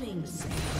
Killing spree.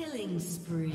Killing spree.